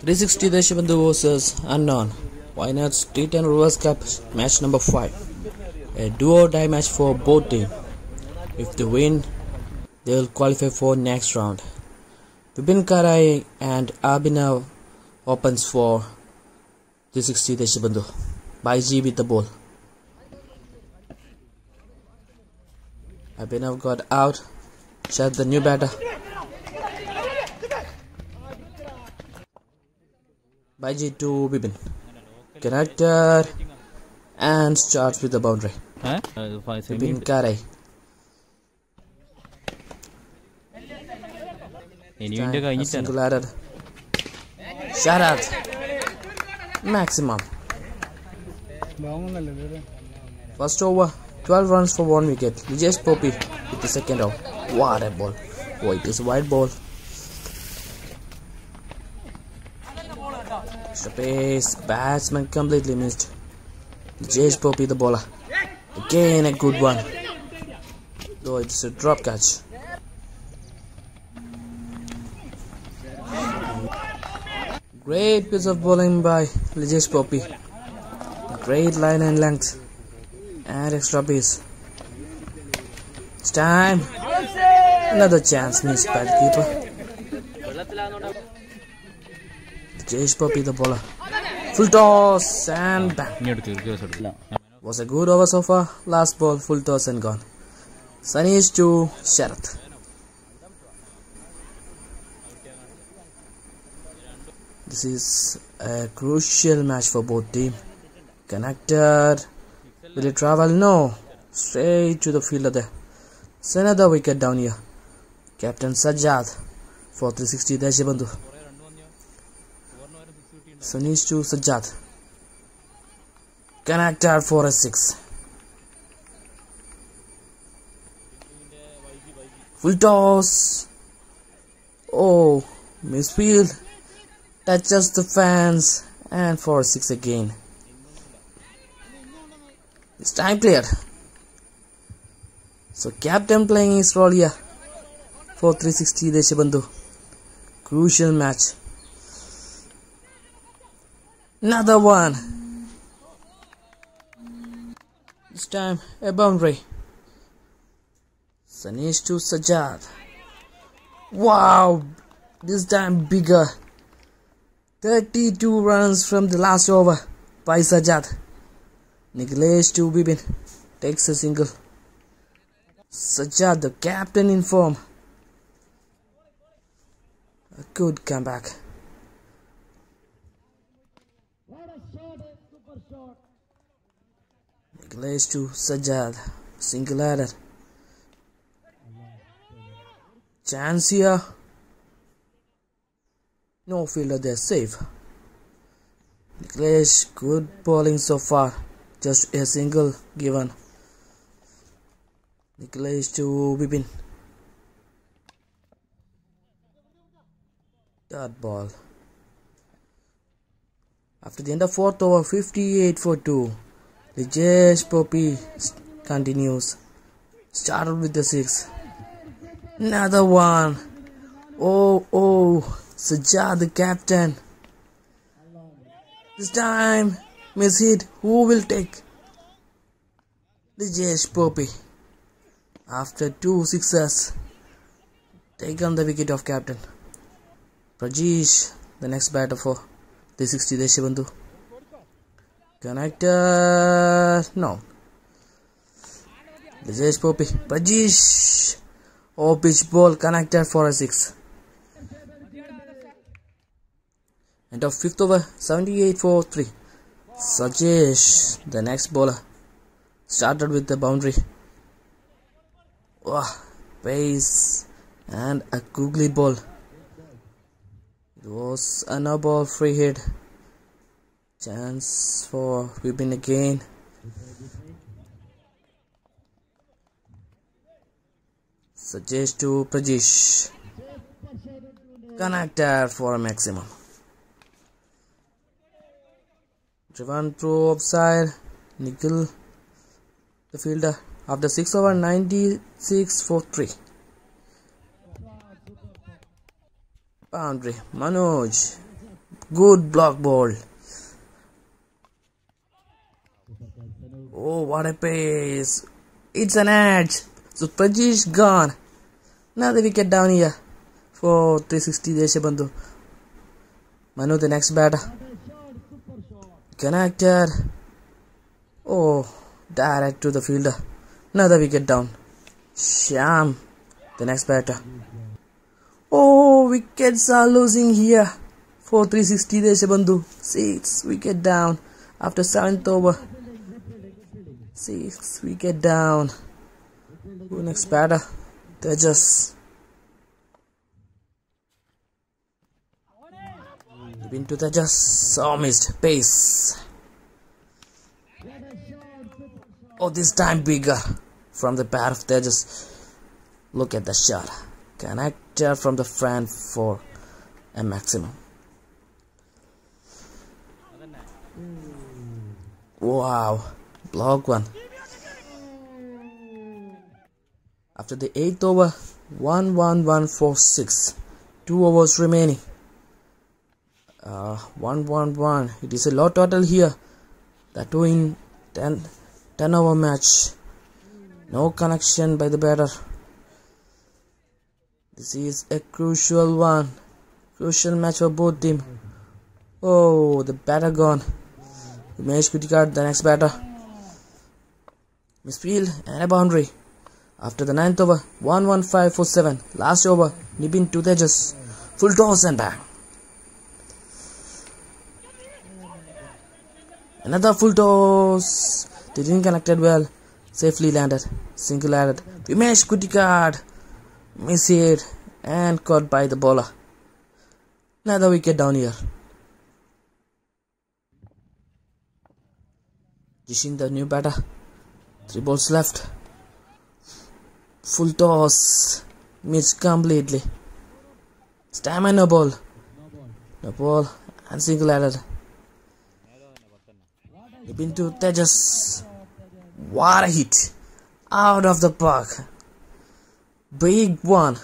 Three sixty Deshabandhu versus Unknown. Why not T10 Reverse Cup match number five? A do or die match for both teams. If they win, they will qualify for next round. Vipin Karai and Abhinav opens for 360 Deshabandhu. Baiji with the ball. Abhinav got out. Shot the new batter. Baiji to Bipin. Connector and starts with the boundary. Bipin uh, Karai. ഇനിയുണ്ട് A കഴിഞ്ഞിട്ടാണ് single added. Sharat. Maximum. First over, 12 runs for one wicket. Vijesh Popi with the second out. What a ball. Oh, it is a wide ball. Extra pace. Batsman completely missed. Vijesh Popi the bowler. Again a good one. Though it's a drop catch. Great piece of bowling by Lijesh Poppy. Great line and length. And extra piece. It's time. Another chance missed by the keeper. Lijesh Poppy the bowler. Full toss and bang. Was a good over so far. Last ball, full toss and gone. Sanish to Sharath. This is a crucial match for both team. Connected. Will it travel? No. Straight to the fielder there. It's another wicket down here. Captain Sajjad for 360 Deshabandhu. Sanish to Sajjad. Connected for a 6. Full toss. Oh, misfield. Touches the fans and for a 6 again. It's time cleared. So captain playing his role here for 360 Deshabandhu. Crucial match. Another one. This time a boundary. Sanish to Sajjad. Wow, this time bigger. 32 runs from the last over by Sajjad. Nikhilesh to takes a single. Sajjad, the captain in form. A good comeback. Nikhilesh to Sajjad. Single adder. Chance here. No fielder there, safe. Nikhilesh, good bowling so far. Just a single given. Nikhilesh to Bipin. That ball. After the end of fourth over, 58 for 2. The Lijesh Poppy continues. Started with the six. Another one. Oh, oh. Sajjad, the captain. This time, miss hit. Who will take? Lijesh Poppy. After two sixes, taken the wicket of captain. Prajesh, the next batter for 360 Deshabandhu. Connector. No. Lijesh Poppy. Prajesh. Oh, pitch ball connected for a six. End of fifth over, 78 for 3. Sajesh, the next bowler, started with the boundary. Wow, pace and a googly ball. It was a no ball free hit. Chance for Vipin again. Suggest to Prajesh. Connector for a maximum. Driven pro offside. Nickel the fielder uh, after 6 over 96 for 3. Boundary. Manoj. Good block ball. Oh, what a pace. It's an edge. So Prajesh gone. Now Another wicket down here for 360 Deshabandhu. Manu, the next batter. Connected. Oh, direct to the fielder. Another wicket down. Sham, the next batter. Oh, wickets are losing here for 360 Deshabandhu. Six wicket down after seventh over. Six wicket down. Who next batter? Tejas. Into Tejas. Oh, missed. Pace. Oh, this time bigger from the bat of Tejas. Look at the shot. Connector from the front for a maximum. Wow, block one. After the eighth over, 1 1 1 4 6. Two overs remaining. Uh, 1 1 1. It is a low total here. That two in 10, 10 over match. No connection by the batter. This is a crucial one. Crucial match for both team. Oh, the batter gone. Umesh Kutikar, the next batter. Misfield and a boundary. After the ninth over, 11547. Last over, Nibin to Tejas. Full toss and bang. Another full toss. They Didn't connected well. Safely landed. Single added. Umesh Kutikar. Miss it and caught by the bowler. Another wicket down here. Jishin the new batter. Three balls left. Full toss. Missed completely. Stamina ball. No ball and single added. Into Tejas. What a hit. Out of the park. Big one.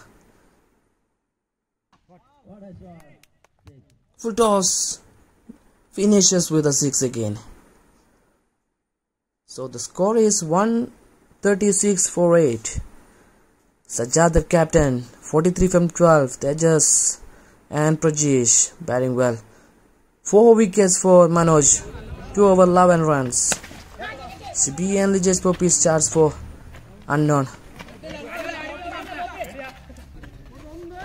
Full toss. Finishes with a 6 again. So the score is 136 for 8. Sajjad the captain, 43 from 12. Tejas and Prajesh batting well. 4 wickets for Manoj, 2 over 11 runs. CB and Lijesh Poppy starts for unknown.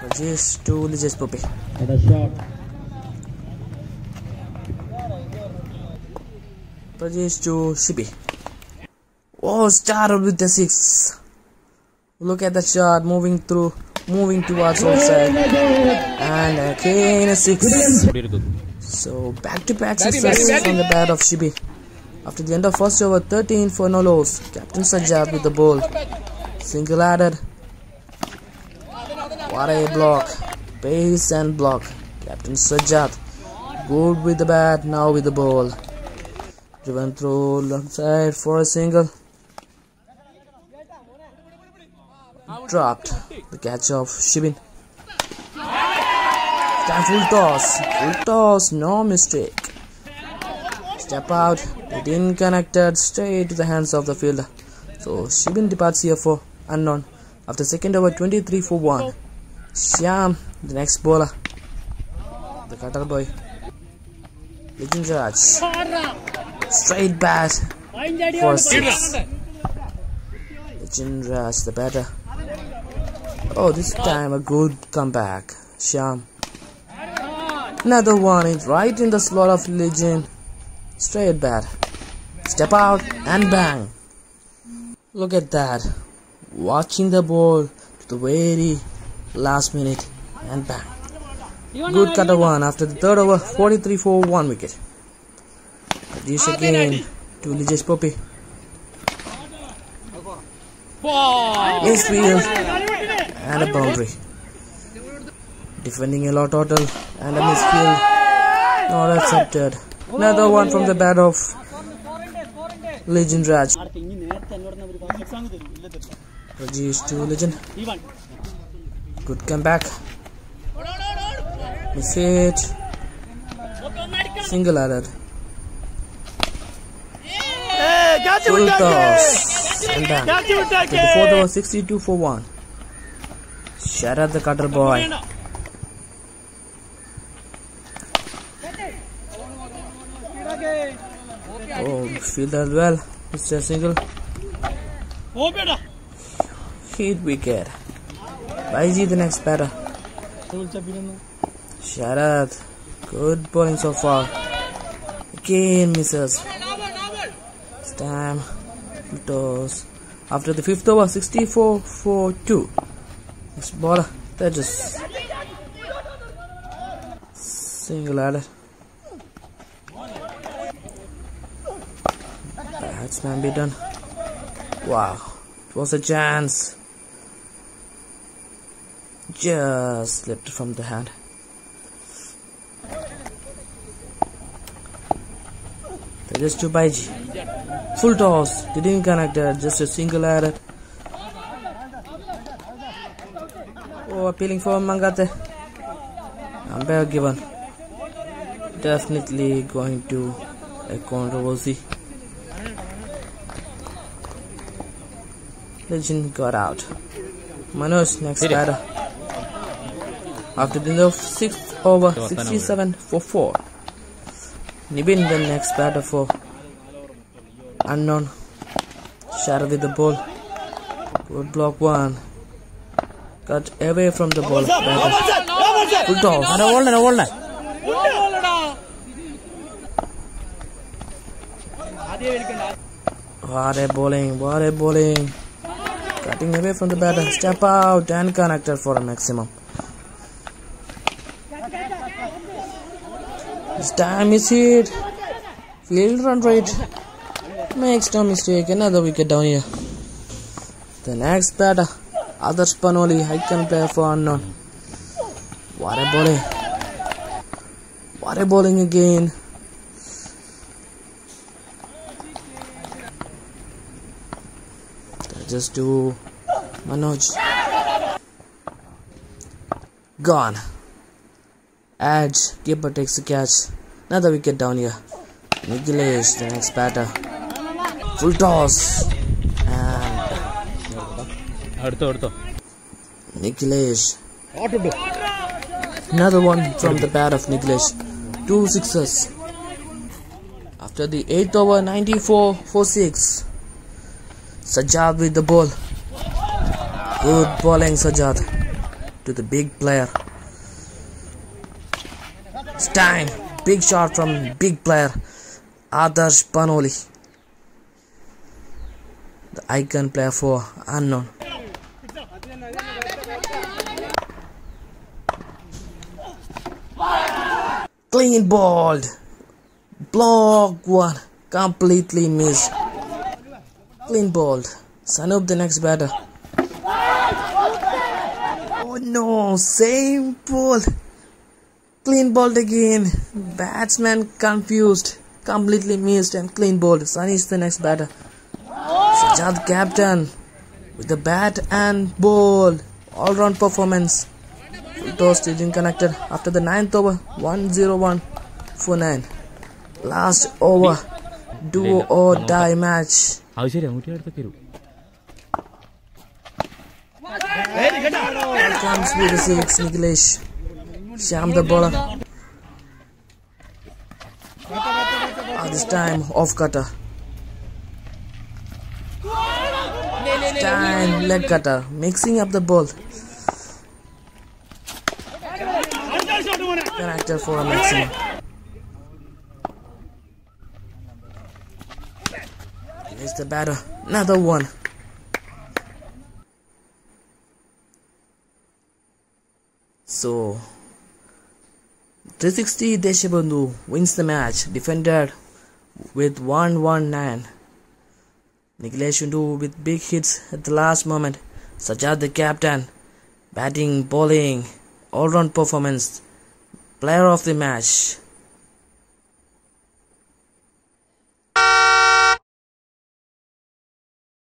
Rajesh to Lijesh Poppy. And a shot. Rajesh to CB. Oh, started with the six. Look at the shot moving through, moving towards oh, outside. And again a six. So back to back success from the bat of Shibi. After the end of first over, 13 for no loss. Captain Sajjad with the ball. Single added. What a block. Pace and block. Captain Sajjad. Good with the bat, now with the ball. Driven through long side for a single. Dropped. The catch of Shibin. Time full toss. Full toss, no mistake. Step out. It in connected straight to the hands of the fielder. So Shibin departs here for unknown. After second over 23 for 1. Shyam, the next bowler. The cutter boy. Legend Raj. Straight bat for six. Legend Raj, the batter. Oh, this time a good comeback. Shyam. Another one is right in the slot of Legend. Straight bat. Step out and bang. Look at that. Watching the ball to the very last minute and bang. Good cutter one after the third over 43 for one wicket. This again to Lijesh Poppy. Misfield and a boundary. Defending a lot total and a misfield. Not accepted. Another one from the bat of Legend Raj. Rajesh to Legend. Good comeback. Miss it. Single added. Full toss. And done. To over 62 for 1. Shut the cutter boy. Oh, field as well. Mr. Single. Oh, better. Hit wicket. Baiji the next batter. Sharad. Good bowling so far. Again misses. This time. Toss. After the fifth over, 64 for 2. Next baller. Tejas. Single added. Batsman done. Wow. It was a chance. Just slipped from the hand. Just to Baiji. Full toss. Didn't connect. Just a single added. Oh, appealing for Mangate. Umpire given. Definitely going to a controversy. Legend got out. Manos next batter. After the sixth over 67 for 4. Nibin the next batter for unknown. Shadow with the ball. Good block one. Cut away from the ball. Full toss. What a bowling, what a bowling. Cutting away from the batter. Step out and connected for a maximum. This time is hit. Field run rate. Makes no mistake. Another wicket down here. The next batter. Adarsh Panoli. can play for unknown. What a bowling. What a bowling again. Just do Manoj. Gone. Edge. Keeper takes the catch. Another wicket down here. Nikhilesh, the next batter. Full toss. And Nikhilesh. Another one from the bat of Nikhilesh. Two sixes. After the 8th over, 94 for 6. Sajjad with the ball. Good bowling, Sajjad. To the big player. It's time. Big shot from big player. Adarsh Panoli. The icon player for unknown. Clean balled. Block one. Completely missed. Clean balled. Sanup the next batter. Oh no, same ball. Clean ball again. Batsman confused. Completely missed and clean ball. Sunny is the next batter. Sajad captain with the bat and ball. All round performance. Full toss didn't connected after the ninth over 101 for 9. Last over. Do or die match. അത് ശരിയാ നൂറ്റി അടുത്തൊക്കെ വരും Comes with the six, Nikilesh. Sham the bowler. Ah, this time off cutter. Time leg cutter. Mixing up the ball. Connected for a maximum. The batter. Another one. So, 360 Deshabandhu wins the match, defended with 119. Nikhilesh Undu with big hits at the last moment. Sajad the captain batting, bowling, all round performance, player of the match.